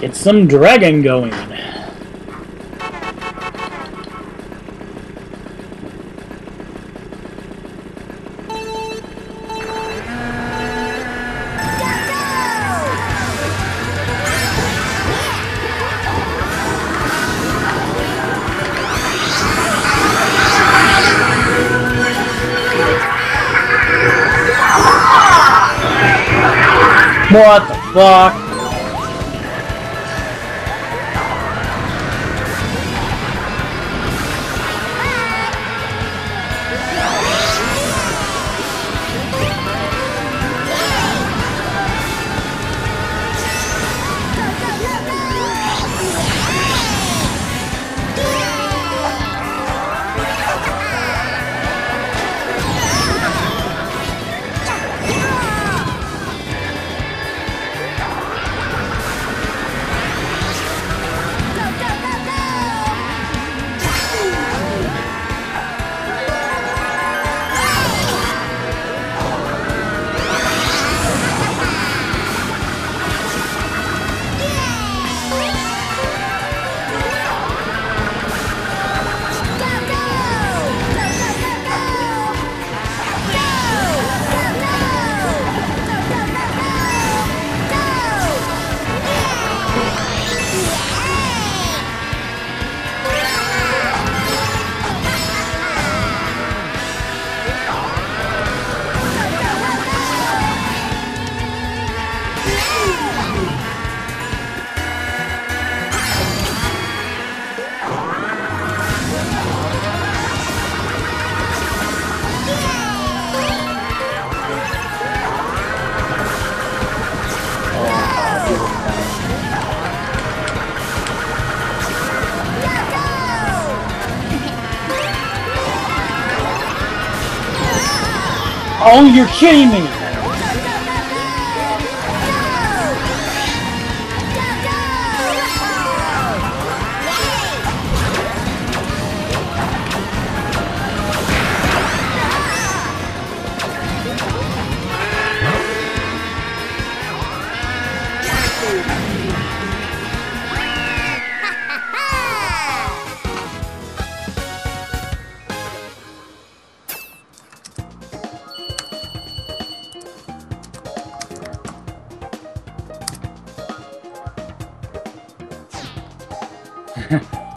Get some dragon going. What the fuck? Oh, you're kidding me! Thank you. 你